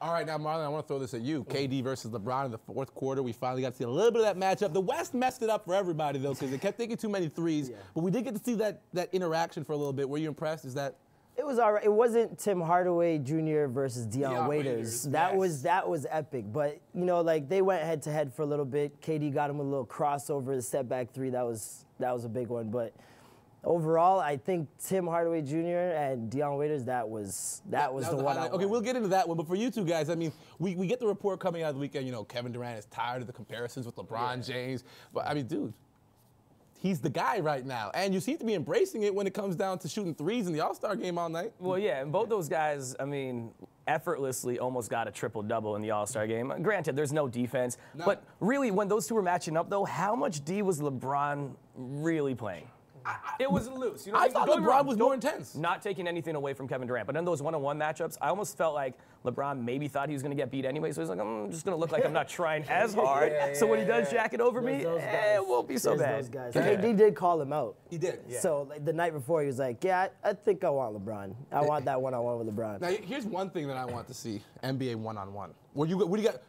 All right, now Marlon, I want to throw this at you. KD versus LeBron in the fourth quarter. We finally got to see a little bit of that matchup. The West messed it up for everybody though, because they kept taking too many threes. But we did get to see that that interaction for a little bit. Were you impressed? Is that It was all right. It wasn't Tim Hardaway Jr. versus Dion, Dion Waiters. Waiters, That yes. was that was epic. But you know, like they went head to head for a little bit. KD got him a little crossover, the step back three. That was that was a big one. But overall, I think Tim Hardaway Jr. and Dion Waiters. That was that was That the one. I. Okay, wanted. we'll get into that one. But for you two guys, I mean, we, we get the report coming out of the weekend. You know, Kevin Durant is tired of the comparisons with LeBron James. But I mean, dude, he's the guy right now, and you seem to be embracing it when it comes down to shooting threes in the All Star game all night. Well, yeah, and both those guys, I mean, effortlessly almost got a triple double in the All Star game. Granted, there's no defense, No. but really, when those two were matching up, though, how much D was LeBron really playing? It was loose. You know, I like, thought don't LeBron was more intense. Not taking anything away from Kevin Durant, but in those one-on-one matchups, I almost felt like LeBron maybe thought he was going to get beat anyway, so he's like, I'm just going to look like I'm not trying as hard. so when he does jack it over me, There's those eh, it won't be so bad. Those guys. KD did call him out. He did. So like, the night before, he was like, "Yeah, I, I think I want LeBron. I want that one-on-one with LeBron." Now, here's one thing that I want to see: NBA one-on-one. Where you what do you got?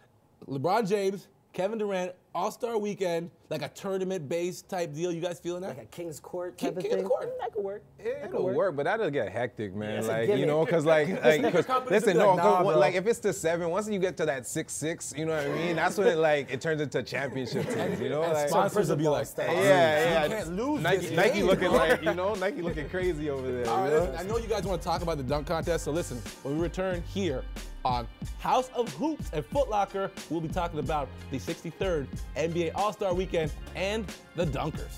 LeBron James, Kevin Durant, All Star Weekend, like a tournament-based type deal. You guys feeling that? like a King's Court King- type of King of thing. the Court. That could work. That could It'll work, but that'll get hectic, man. it's a like you know, cause like, like Sneaker 'cause- companies listen, no, like, 'cause nah, what- like if it's the seven, once you get to that six six, you know what I mean? That's when it like it turns into championship teams, you know? And Like, sponsors will be like, Super "Oh, yeah, you yeah. can't lose Nike, this Nike game." looking like you know, Nike looking crazy over there. All right, you know? listen, I know you guys want to talk about the dunk contest, so listen, when we return here on House of Hoops and Foot Locker, we'll be talking about the 63rd NBA All Star Weekend and the Dunkers.